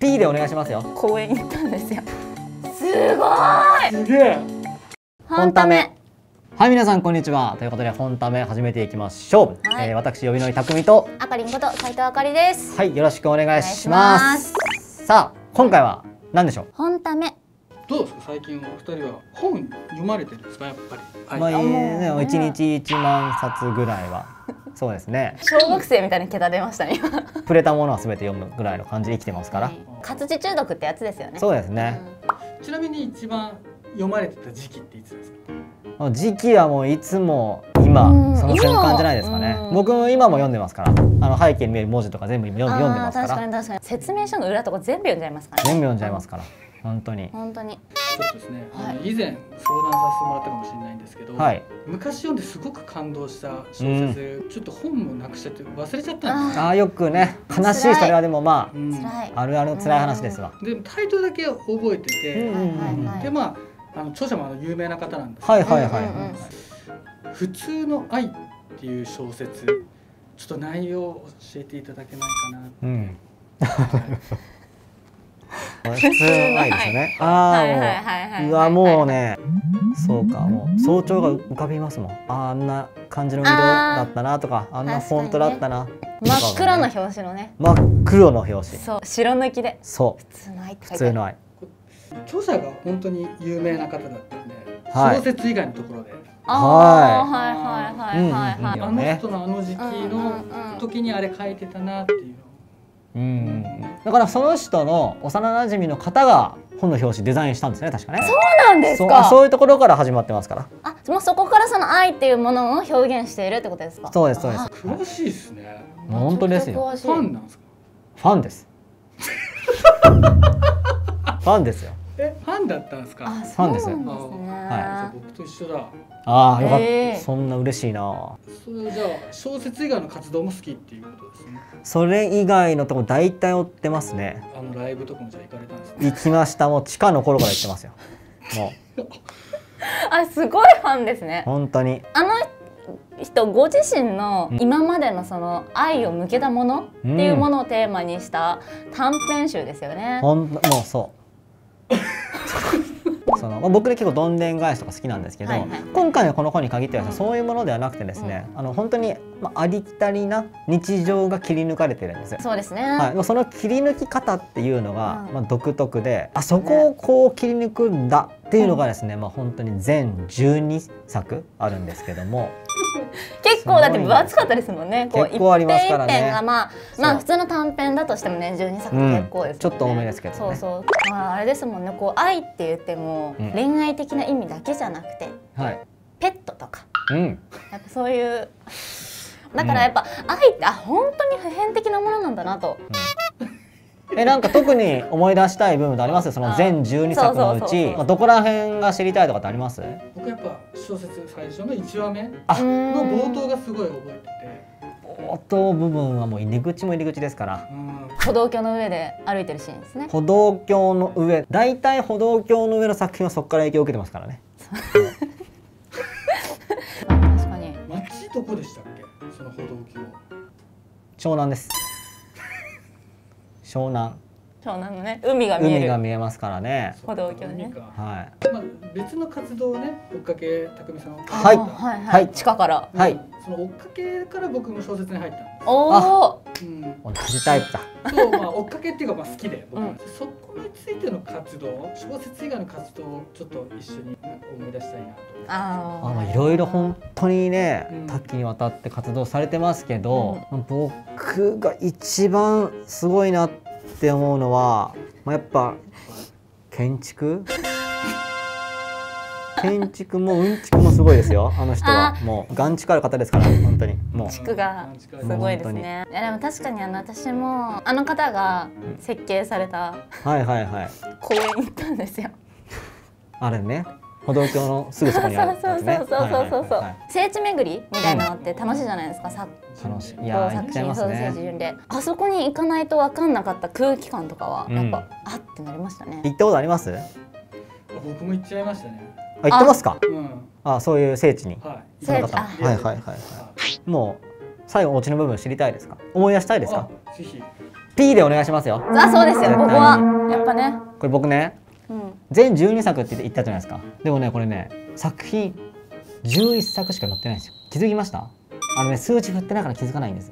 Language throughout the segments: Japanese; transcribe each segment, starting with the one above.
P でお願いしますよ。公園行ったんですよ。すごい！すげえ。本ため。はい皆さんこんにちは。ということで本ため始めていきましょう、はい。えー私呼びのりたくみと。あかりんこと斉藤あかりです。はいよろしくお願いします。お願いしさあ今回は何でしょう？本ためどうですか？最近お二人は本読まれてるんですか？やっぱり、はい。まあいいねあもう一日一万冊ぐらいは。そうですね。小学生みたいな桁出ましたね今。触れたものはすべて読むぐらいの感じで生きてますから、活字中毒ってやつですよね。そうですね、ちなみに一番読まれてた時期っていつですか？時期はもういつも今うん。その瞬間じゃないですかね。今うん僕も今も読んでますから。あの背景に見える文字とか全部今読んでますから。確かに確かに。説明書の裏とか全部読んじゃいますからね。全部読んじゃいますから本当に。本当に。ちょっとですね、はい。あの以前相談させてもらったかもしれないんですけど、はい。昔読んですごく感動した小説、ちょっと本もなくしちゃって忘れちゃったんですよ、ああよくね。悲しいそれはでもまうんああるあるの辛い話ですわ。でもタイトルだけ覚えてて、でまああの著者もあの有名な方なんですはいはいはい普通の愛っていう小説ちょっと内容を教えていただけないかな、いうん。はい普通の愛ですよね。あはいはいあはいはい。もううわもうねそうかもう早朝が浮かびますもん。あんな感じの色だったなとかあんなフォントだったな。真っ黒の表紙のね。真っ黒の表紙。そう。白抜きで。そう。普通の愛普通の愛。著者が本当に有名な方だったんで、はい。小説以外のところで。はい。はいはいはいはい、うんあの人のあの時期のうん時にあれ書いてたなっていうのうんだからその人の幼馴染の方が本の表紙デザインしたんですね確かね。そうなんですか？そういうところから始まってますから。あもうそこからその愛っていうものを表現しているってことですか？そうですそうです。あ詳しいですね。もう本当ですよ。ファンなんですか？ファンです。ファンですよえファンだったんですか？あファンです。ですね、じゃあ僕と一緒だ。ああよかった、へーそんな嬉しいな。それじゃあ小説以外の活動も好きっていうことですね。それ以外のとこ大体追ってますね。あのライブとかもじゃあ行かれたんですね行きました。もう地下の頃から行ってますよ。もう。あすごいファンですね。本当に。あの人ご自身の今までのその愛を向けたものっていうものをテーマにした短編集ですよね。ほんもうそうそのまあ僕で結構どんでん返しとか好きなんですけど、はいはい今回のこの本に限ってはそういうものではなくてですね、あの本当に、まあ、ありきたりな日常が切り抜かれてるんですよ。そうですね。はい、もうその切り抜き方っていうのが、うん。まあ、独特であそこをこう切り抜くんだっていうのがですね、まあ、本当に全12作あるんですけども。結構だって分厚かったですもんね。こう結構ありますからね。がまあまあ普通の短編だとしてもね12作結構ですね、うん。ちょっと多めですけどね。そうそう。まああれですもんね。こう愛って言っても、うん。恋愛的な意味だけじゃなくてはい、ペットとか。うん、やっぱそういう。だからやっぱ愛ってあ本当に普遍的なものなんだなと。えなんか特に思い出したい部分ってあります？その全12作のうそうそうそうそう。ちまあどこら辺が知りたいとかってあります？僕やっぱ小説最初の1話目の冒頭がすごい覚えてて。冒頭部分はもう入り口も入り口ですから。うん。歩道橋の上で歩いてるシーンですね。歩道橋の上。大体歩道橋の上の作品はそこから影響を受けてますからね その歩道橋湘南です。湘南。湘南のね海が見える。海が見えますからね。歩道橋ね。はい。まあ、別の活動をね追っかけ匠さんをはい。あはいはい、はい。地下から。はい。その追っかけから僕も小説に入ったんですおお。うん。同じタイプだそうまあ追っかけっていうかまあ好きで僕は、うん。そこについての活動小説以外の活動をちょっと一緒に思い出したいなとああまあいろいろ本当にねうん。多岐にわたって活動されてますけど、僕が一番すごいなって思うのは、まあ、やっぱ建築？建築もうんちくもすごいですよ。あの人は。もう眼蓄ある方ですから本当に。もう。地区がすすごいですね。いやでも確かにあの私もあの方が設計されたはいはいはい。公園に行ったんですよ。あれね。歩道橋のすぐそこにあるそうそうそうそうそうそう。聖地巡りみたいなのって楽しいじゃないですか。さ楽しい。いこや作ちゃいます品そう聖地ね巡礼。あそこに行かないと分かんなかった空気感とかはうんやっぱ、あってなりましたね。行ったことあります？僕も行っちゃいましたねあ行ってますか？うん。あそういう聖地にはい。はいはいはいはい。もう最後お家の部分知りたいですか？思い出したいですか？あぜひ。P でお願いしますよ。あそうですよ。ここはやっぱね。これ僕ねうん。全12作って言ったじゃないですか。でもねこれね作品11作しか載ってないんですよ。気づきました？あのね数値振ってないから気づかないんです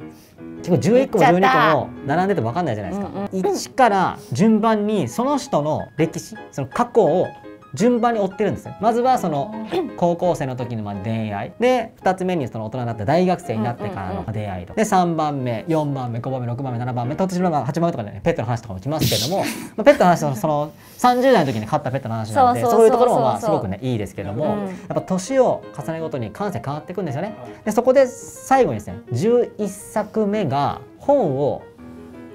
結構11個も12個も並んでて分かんないじゃないですか、うんうん1から順番にその人の歴史その過去を順番に追ってるんですよまずはその 高校生の時のまあ恋愛で2つ目にその大人になって大学生になってからの出会いと。で3番目4番目5番目6番目7番目途中の8番目とかで、ね、ペットの話とかもしますけども まあペットの話はその30代の時に飼ったペットの話なんでそういうところもまあすごくねいいですけども、うん。やっぱ年を重ねるごとに感性変わっていくんですよね。でそこで最後にですね11作目が本を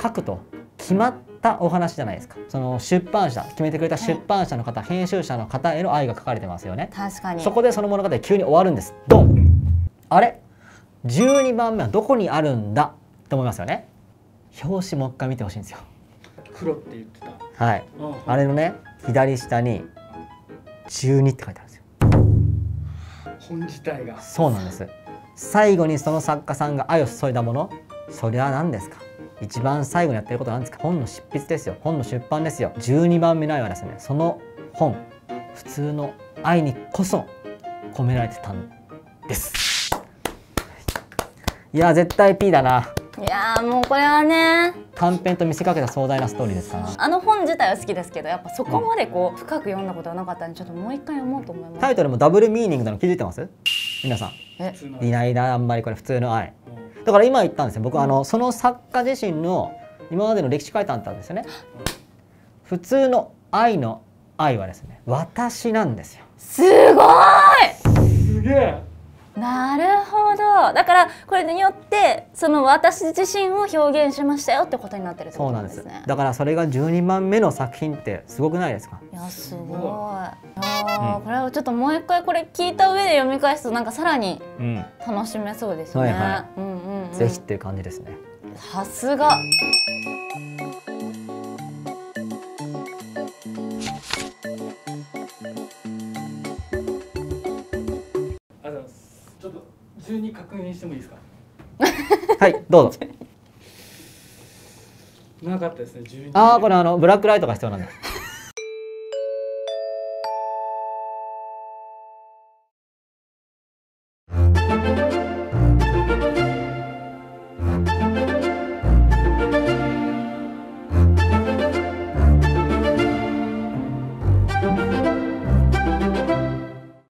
書くと決まったお話じゃないですかその出版社決めてくれた出版社の方、編集者の方への愛が書かれてますよね。確かにそこでその物語急に終わるんです。ドンあれ？12番目はどこにあるんだと思いますよね。表紙もう一回見てほしいんですよ。黒って言ってたはい。うんあれのね左下に12って書いてあるんですよ。本自体がそうなんです。最後にその作家さんが愛を注いだもの、それは何ですか？一番最後にやってることは何ですか？本の執筆ですよ。本の出版ですよ。12番目の愛はですね、その本、普通の愛にこそ込められてたんです。いや絶対 P だな。いやーもうこれはね短編と見せかけた壮大なストーリーですか？ら。あの本自体は好きですけどやっぱそこまでこう深く読んだことはなかったんでちょっともう一回読もうと思いますタイトルもダブルミーニングなの気づいてます？皆さん。いないなあんまりこれ普通の愛。うんだから今言ったんですよ。僕あのその作家自身の今までの歴史書いてあったんですよね。普通の愛の愛はですね私なんですよ。すごすげえ！いなるほど。だからこれによってその私自身を表現しましたよってことになってるってことそうなでなんんです。すねだからそれが12番目の作品ってすごくないですか？いやすごい。いやー、これはちょっともう一回これ聞いた上で読み返すとなんかさらにうん、楽しめそうですね、はいはうんうん、うん、ぜひっていう感じですね。さすが。あのちょっと12確認してもいいですか？はいどうぞ。なかったですね12ああこれあのブラックライトが必要なんだ